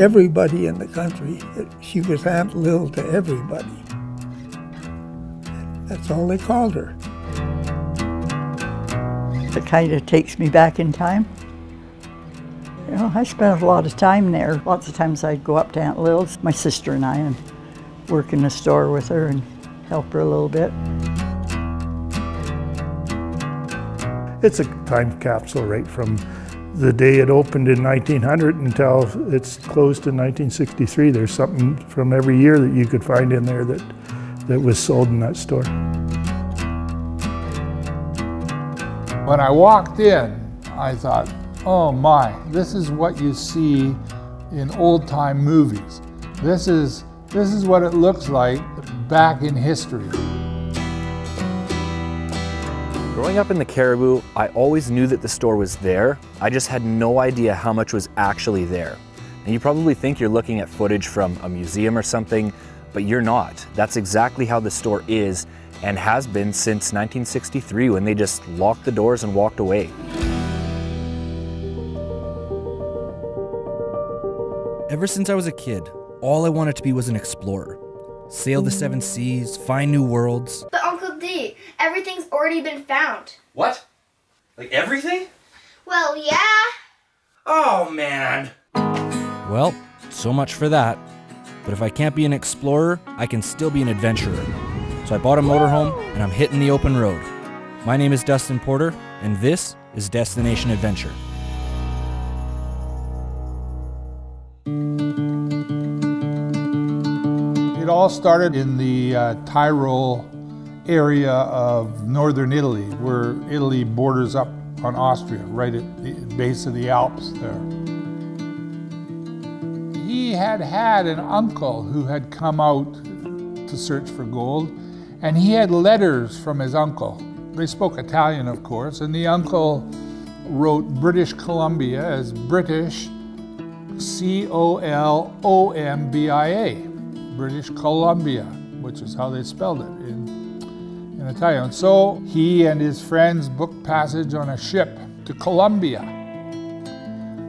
everybody in the country. She was Aunt Lil to everybody. That's all they called her. It kind of takes me back in time. You know, I spent a lot of time there. Lots of times I'd go up to Aunt Lil's, my sister and I, and work in the store with her and help her a little bit. It's a time capsule right from the day it opened in 1900 until it's closed in 1963. There's something from every year that you could find in there that, that was sold in that store. When I walked in, I thought, oh my, this is what you see in old time movies. This is, this is what it looks like back in history. Growing up in the Cariboo, I always knew that the store was there. I just had no idea how much was actually there. And you probably think you're looking at footage from a museum or something, but you're not. That's exactly how the store is and has been since 1963 when they just locked the doors and walked away. Ever since I was a kid, all I wanted to be was an explorer. Sail the seven seas, find new worlds. But Uncle D, everything's already been found. What? Like everything? Well, yeah. Oh, man. Well, so much for that. But if I can't be an explorer, I can still be an adventurer. So I bought a motorhome and I'm hitting the open road. My name is Dustin Porter, and this is Destination Adventure. It all started in the uh, Tyrol area of northern Italy, where Italy borders up on Austria, right at the base of the Alps there. He had had an uncle who had come out to search for gold, and he had letters from his uncle. They spoke Italian, of course, and the uncle wrote British Columbia as British C O L O M B I A, British Columbia, which is how they spelled it in, Italian. So he and his friends booked passage on a ship to Colombia,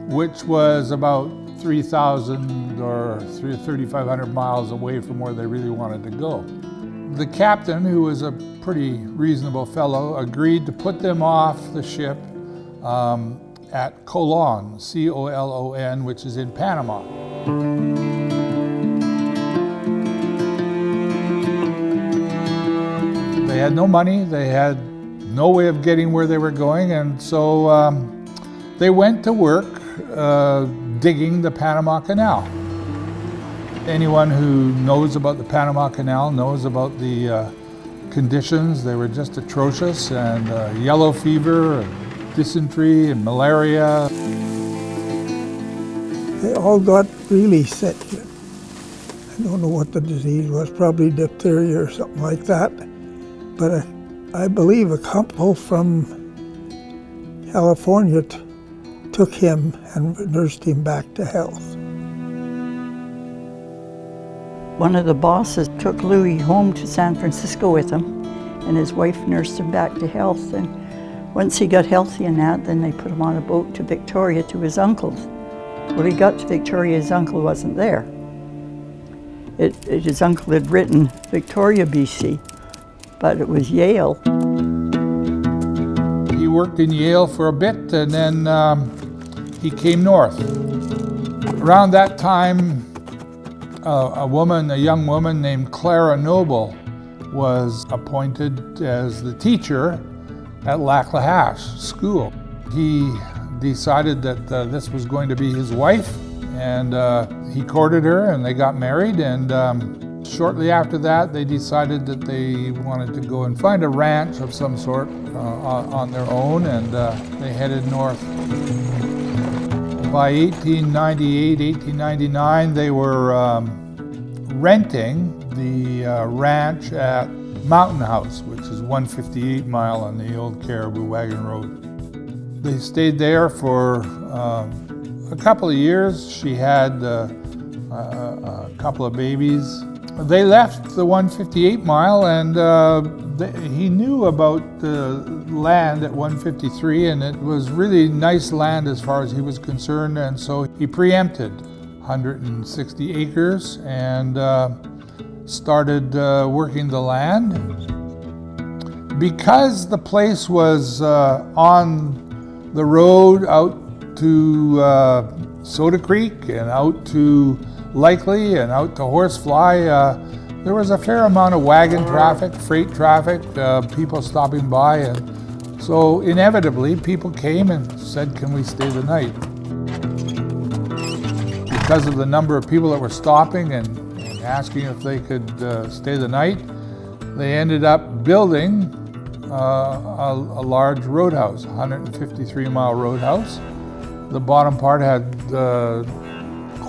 which was about 3,000 or 3,500 miles away from where they really wanted to go. The captain, who was a pretty reasonable fellow, agreed to put them off the ship um, at Colon, C O L O N, which is in Panama. They had no money, they had no way of getting where they were going, and so um, they went to work uh, digging the Panama Canal. Anyone who knows about the Panama Canal knows about the uh, conditions. They were just atrocious, and uh, yellow fever, and dysentery, and malaria. They all got really sick. I don't know what the disease was, probably diphtheria or something like that. But I, believe a couple from California took him and nursed him back to health. One of the bosses took Louis home to San Francisco with him, and his wife nursed him back to health. And once he got healthy and that, then they put him on a boat to Victoria to his uncle's. When he got to Victoria, his uncle wasn't there. It, it, his uncle had written Victoria, BC, but it was Yale. He worked in Yale for a bit and then um, he came north. Around that time, uh, a woman, a young woman named Clara Noble, was appointed as the teacher at Lac La Hache School. He decided that uh, this was going to be his wife, and uh, he courted her, and they got married. And um, shortly after that, they decided that they wanted to go and find a ranch of some sort uh, on their own, and uh, they headed north. By 1898, 1899, they were um, renting the uh, ranch at Mountain House, which is 158 mile on the old Cariboo Wagon Road. They stayed there for um, a couple of years. She had uh, a, a, couple of babies. They left the 158 mile and uh, they, he knew about the land at 153 and it was really nice land as far as he was concerned and so he preempted 160 acres, and uh, started uh, working the land. Because the place was uh, on the road out to uh, Soda Creek and out to Likely and out to Horsefly, uh, there was a fair amount of wagon traffic, freight traffic, uh, people stopping by, and so inevitably people came and said, "Can we stay the night?" Because of the number of people that were stopping and, and asking if they could uh, stay the night, they ended up building uh, a, a, large roadhouse, 153 mile roadhouse. The bottom part had uh,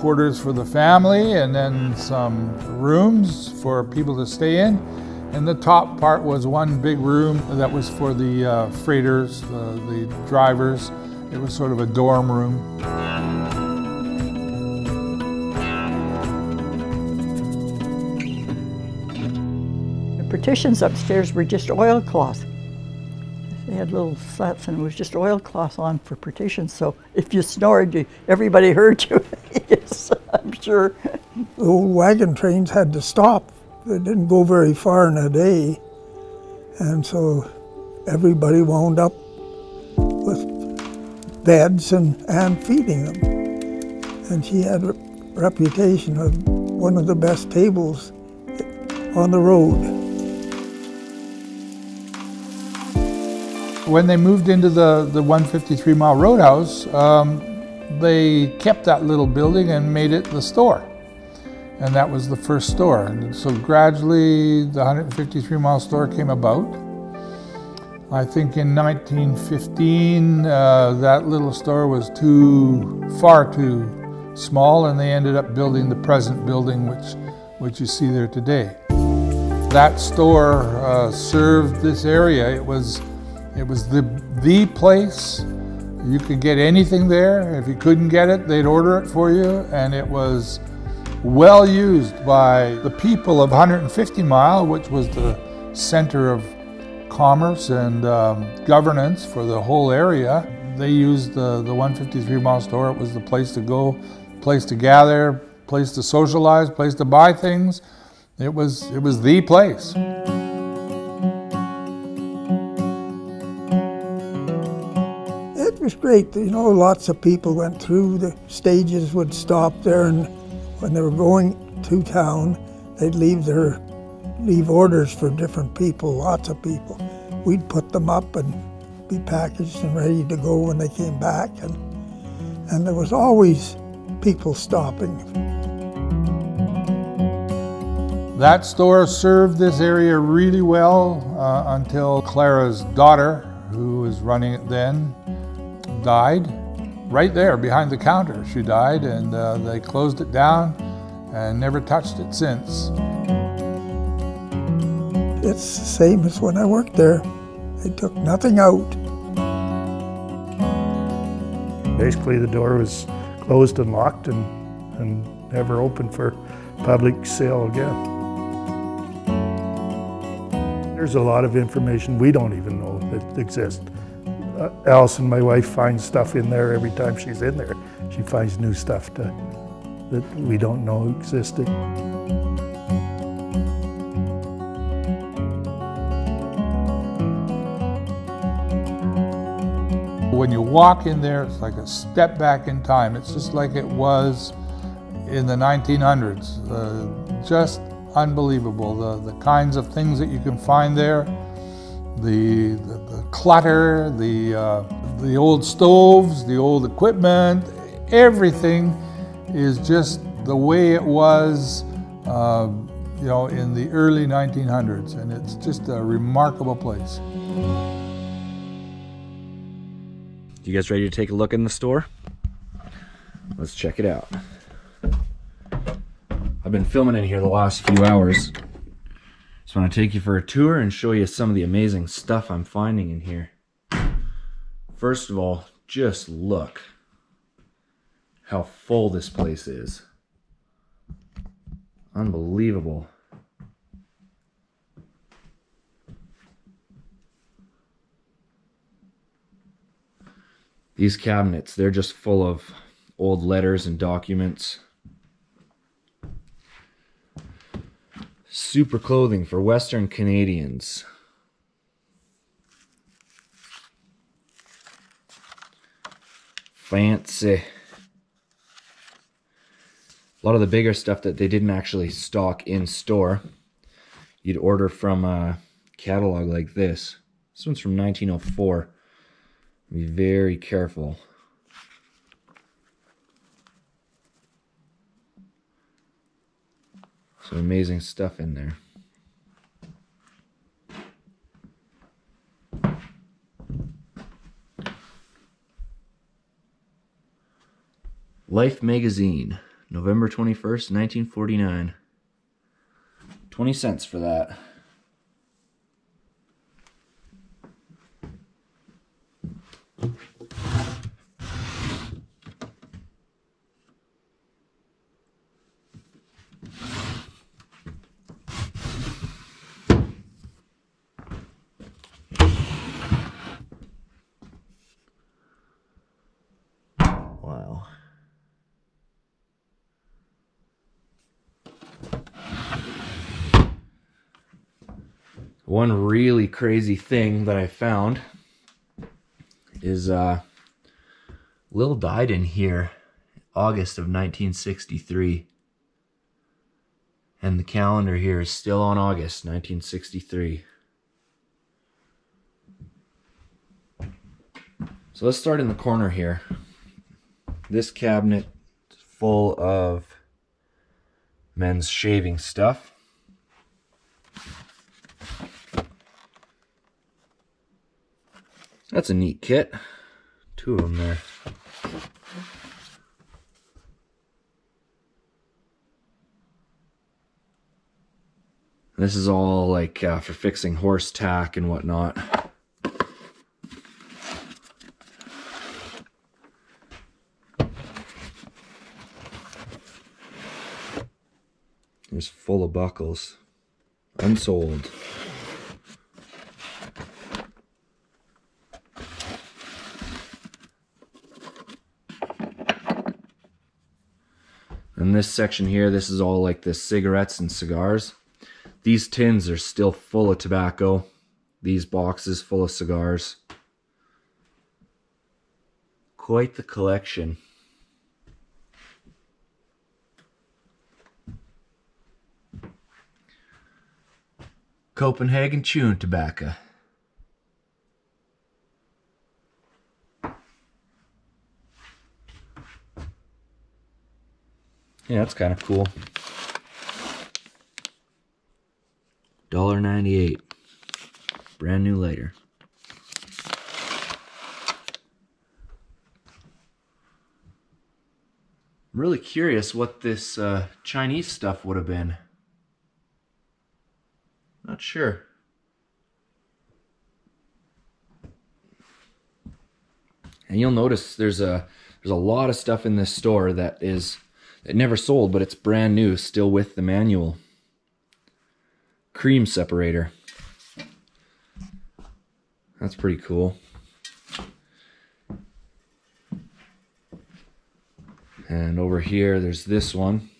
quarters for the family and then some rooms for people to stay in. And the top part was one big room that was for the uh, freighters, uh, the drivers. It was sort of a dorm room. The partitions upstairs were just oilcloth. Had little slats and it was just oilcloth on for partitions. So if you snored, you, everybody heard you. yes, I'm sure. The old wagon trains had to stop. They didn't go very far in a day. And so everybody wound up with beds and, and feeding them. And she had a reputation of one of the best tables on the road. When they moved into the, the 153 mile roadhouse, um, they kept that little building and made it the store. And that was the first store. And so gradually the 153 mile store came about. I think in 1915, uh, that little store was too, far too small, and they ended up building the present building, which, which you see there today. That store uh, served this area. It was it was the, the place. You could get anything there. If you couldn't get it, they'd order it for you. And it was well used by the people of 150 Mile, which was the center of commerce and um, governance for the whole area. They used the, the 153 Mile store. It was the place to go, place to gather, place to socialize, place to buy things. It was, it was the place. Was great. You know, lots of people went through. The stages would stop there, and when they were going to town, they'd leave their leave orders for different people, lots of people. We'd put them up and be packaged and ready to go when they came back, and and there was always people stopping. That store served this area really well uh, until Clara's daughter, who was running it then, died right there behind the counter. She died, and uh, they closed it down and never touched it since. It's the same as when I worked there. They took nothing out. Basically, the door was closed and locked and, and never opened for public sale again. There's a lot of information we don't even know that exists Allison, my wife, finds stuff in there every time she's in there. She finds new stuff to, that we don't know existed. When you walk in there, it's like a step back in time. It's just like it was in the 1900s. Uh, just unbelievable, the, the kinds of things that you can find there the, the, the clutter, the, uh, the old stoves, the old equipment, everything is just the way it was uh, you know, in the early 1900s, and it's just a remarkable place. You guys ready to take a look in the store? Let's check it out. I've been filming in here the last few hours. Just want to take you for a tour and show you some of the amazing stuff I'm finding in here. First of all, just look how full this place is. Unbelievable. These cabinets, they're just full of old letters and documents, Super clothing for Western Canadians. Fancy. A lot of the bigger stuff that they didn't actually stock in store, you'd order from a catalog like this. This one's from 1904. Be very careful. Some amazing stuff in there. Life magazine, November 21st, 1949. 20 cents for that. Wow. One really crazy thing that I found is uh Lil died in here August of 1963. And the calendar here is still on August 1963. So let's start in the corner here. This cabinet full of men's shaving stuff. That's a neat kit. Two of them there. This is all like uh, for fixing horse tack and whatnot. It's full of buckles. Unsold. And this section here, this is all like the cigarettes and cigars. These tins are still full of tobacco. These boxes full of cigars. Quite the collection. Copenhagen chewing tobacco. Yeah, that's kind of cool. $1.98. Brand new lighter. I'm really curious what this uh, Chinese stuff would have been. Not sure. And you'll notice there's a there's a lot of stuff in this store that is it never sold, but it's brand new, still with the manual. Cream separator. That's pretty cool. And over here, there's this one.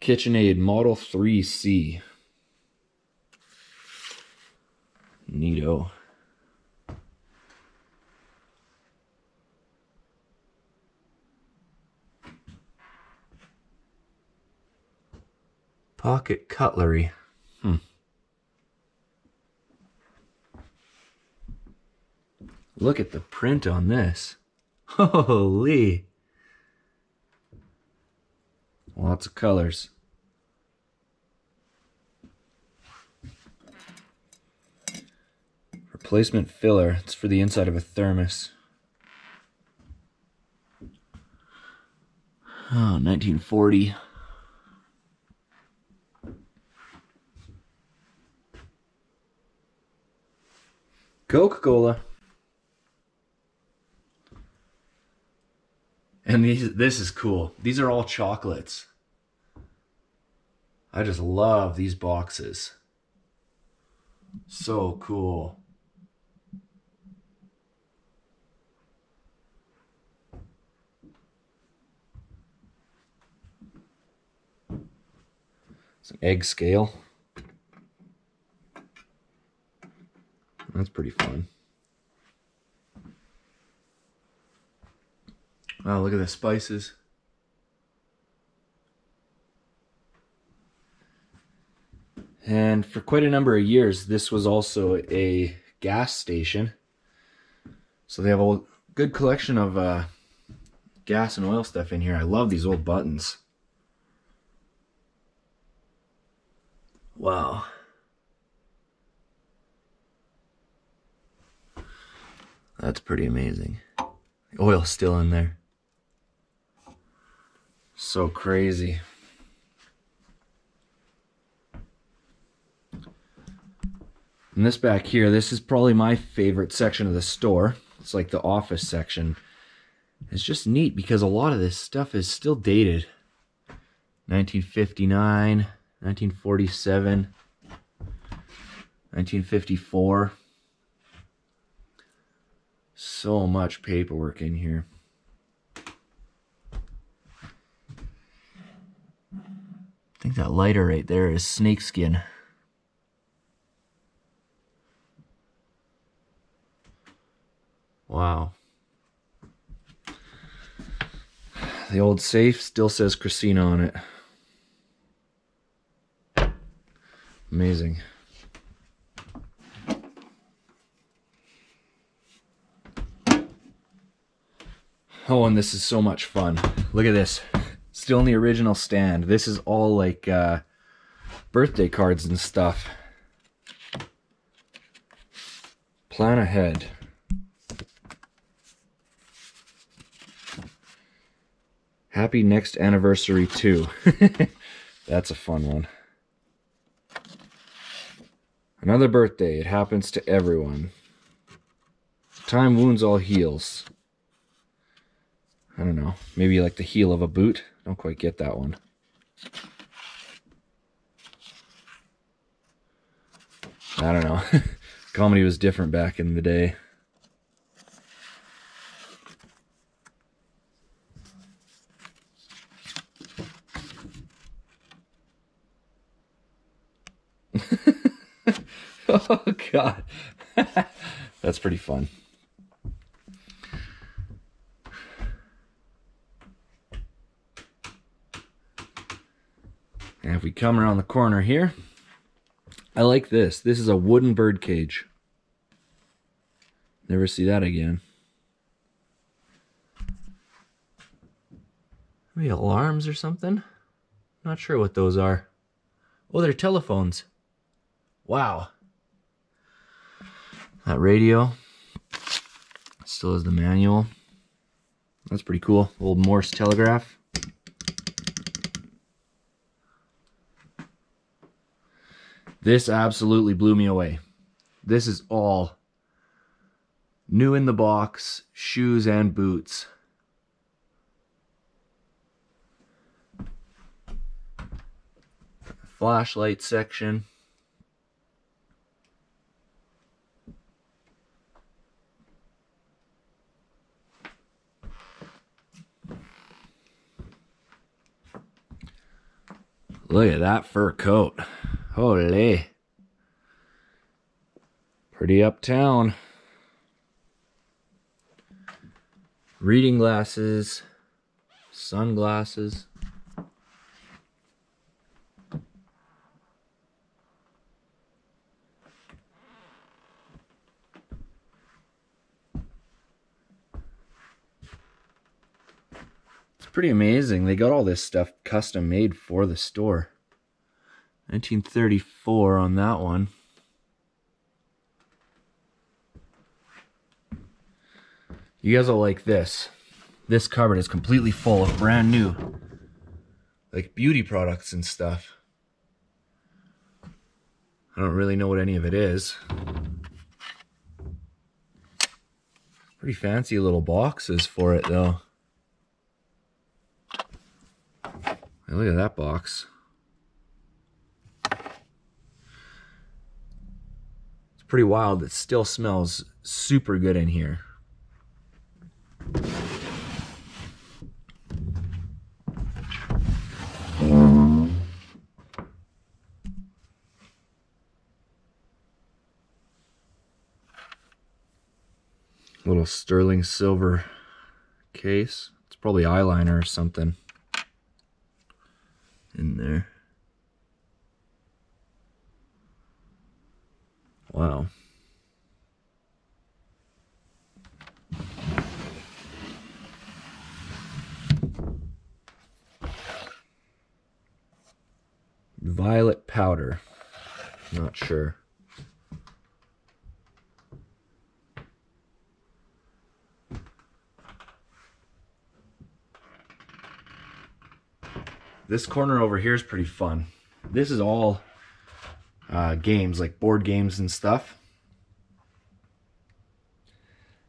KitchenAid Model 3C. Neato. Pocket cutlery. Hmm. Look at the print on this. Holy. Lots of colors. Replacement filler. It's for the inside of a thermos. Oh, 1940. Coca-Cola. And these this is cool. These are all chocolates. I just love these boxes. So cool. Some egg scale. That's pretty fun. Wow, look at the spices. And for quite a number of years, this was also a gas station. So they have a good collection of uh, gas and oil stuff in here. I love these old buttons. Wow. That's pretty amazing. The oil's still in there. So crazy. And this back here, this is probably my favorite section of the store. It's like the office section. It's just neat because a lot of this stuff is still dated. 1959, 1947, 1954. So much paperwork in here. I think that lighter right there is snakeskin. Wow. The old safe still says Christina on it. Amazing. Oh, and this is so much fun. Look at this. Still in the original stand. This is all like uh, birthday cards and stuff. Plan ahead. Happy next anniversary too. That's a fun one. Another birthday. It happens to everyone. Time wounds all heals. I don't know. Maybe like the heel of a boot. Don't quite get that one. I don't know. Comedy was different back in the day. oh god. That's pretty fun. We come around the corner here, I like this. This is a wooden bird cage. Never see that again. Maybe alarms or something? Not sure what those are. Oh, they're telephones. Wow. That radio still has the manual. That's pretty cool. Old Morse telegraph. This absolutely blew me away. This is all new in the box, shoes and boots. Flashlight section. Look at that fur coat. Holy. Pretty uptown. Reading glasses, sunglasses. It's pretty amazing. They got all this stuff custom made for the store. 1934 on that one. You guys will like this. This cupboard is completely full of brand new, like beauty products and stuff. I don't really know what any of it is. Pretty fancy little boxes for it though. Look at that box. pretty wild. It still smells super good in here. Little sterling silver case. It's probably eyeliner or something in there. Wow. Violet powder. Not sure. This corner over here is pretty fun. This is all uh, games, like board games and stuff.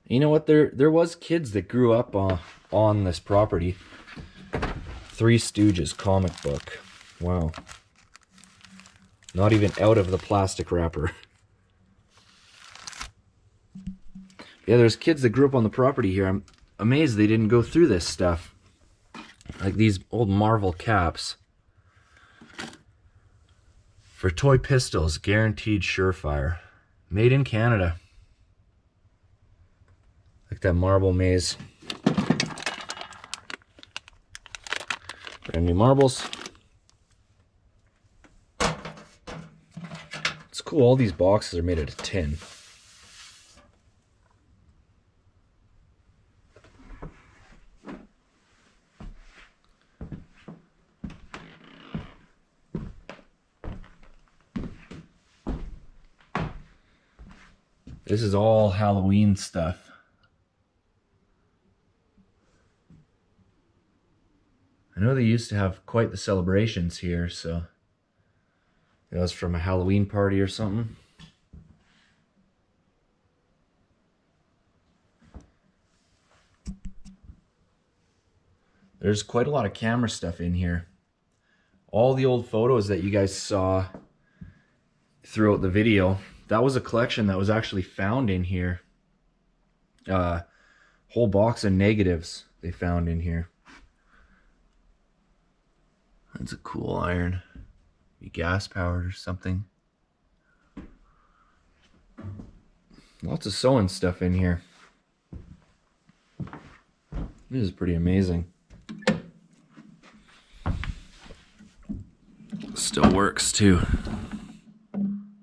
You know what? There there was kids that grew up uh, on this property. Three Stooges comic book. Wow. Not even out of the plastic wrapper. Yeah, there's kids that grew up on the property here. I'm amazed they didn't go through this stuff. Like these old Marvel caps. For toy pistols, guaranteed surefire. Made in Canada. Like that marble maze. Brand new marbles. It's cool, all these boxes are made out of tin. This is all Halloween stuff. I know they used to have quite the celebrations here, so it was from a Halloween party or something. There's quite a lot of camera stuff in here. All the old photos that you guys saw throughout the video that was a collection that was actually found in here. Uh, whole box of negatives they found in here. That's a cool iron. Be gas powered or something. Lots of sewing stuff in here. This is pretty amazing. Still works too.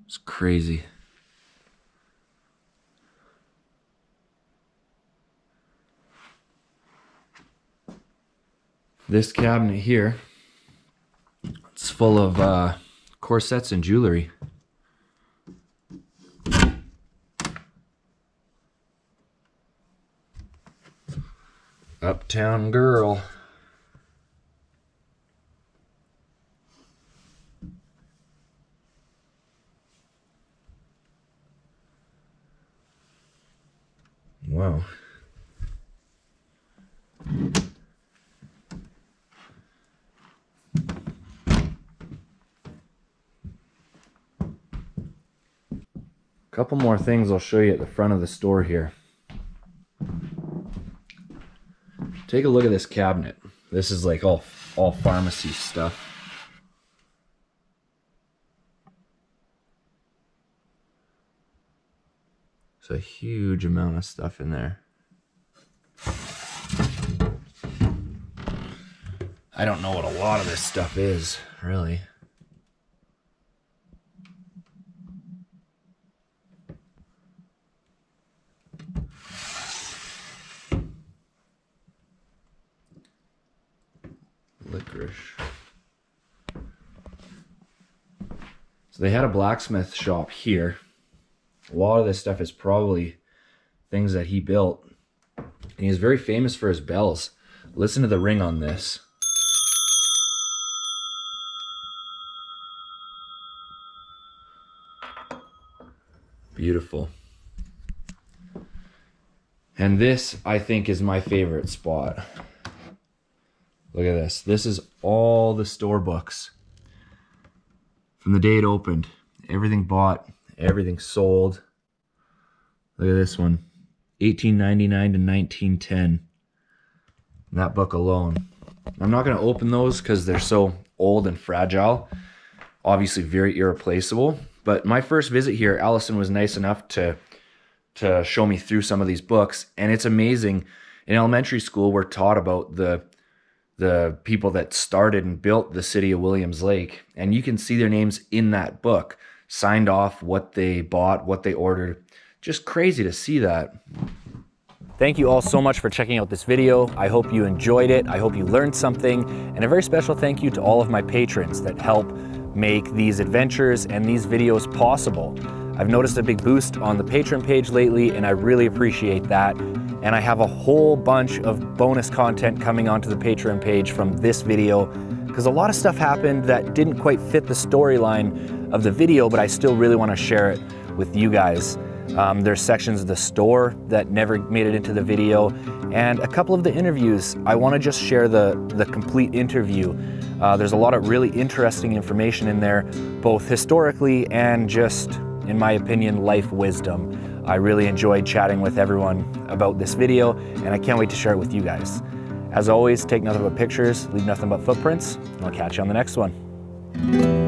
It's crazy. This cabinet here, it's full of uh, corsets and jewelry. Uptown Girl. Wow. Couple more things I'll show you at the front of the store here. Take a look at this cabinet. This is like all, all pharmacy stuff. It's a huge amount of stuff in there. I don't know what a lot of this stuff is, really. licorice. So they had a blacksmith shop here. A lot of this stuff is probably things that he built. And he's very famous for his bells. Listen to the ring on this. Beautiful. And this, I think, is my favorite spot. Look at this. This is all the store books from the day it opened. Everything bought, everything sold. Look at this one. 1899 to 1910. That book alone. I'm not going to open those because they're so old and fragile. Obviously very irreplaceable. But my first visit here, Allison was nice enough to to show me through some of these books, and it's amazing. In elementary school, we're taught about the the people that started and built the city of Williams Lake, and you can see their names in that book, signed off what they bought, what they ordered. Just crazy to see that. Thank you all so much for checking out this video. I hope you enjoyed it. I hope you learned something. And a very special thank you to all of my patrons that help make these adventures and these videos possible. I've noticed a big boost on the Patreon page lately and I really appreciate that. And I have a whole bunch of bonus content coming onto the Patreon page from this video because a lot of stuff happened that didn't quite fit the storyline of the video, but I still really want to share it with you guys. Um, there's sections of the store that never made it into the video, and a couple of the interviews. I want to just share the, the complete interview. Uh, there's a lot of really interesting information in there, both historically and just, in my opinion, life wisdom. I really enjoyed chatting with everyone about this video, and I can't wait to share it with you guys. As always, take nothing but pictures, leave nothing but footprints, and I'll catch you on the next one.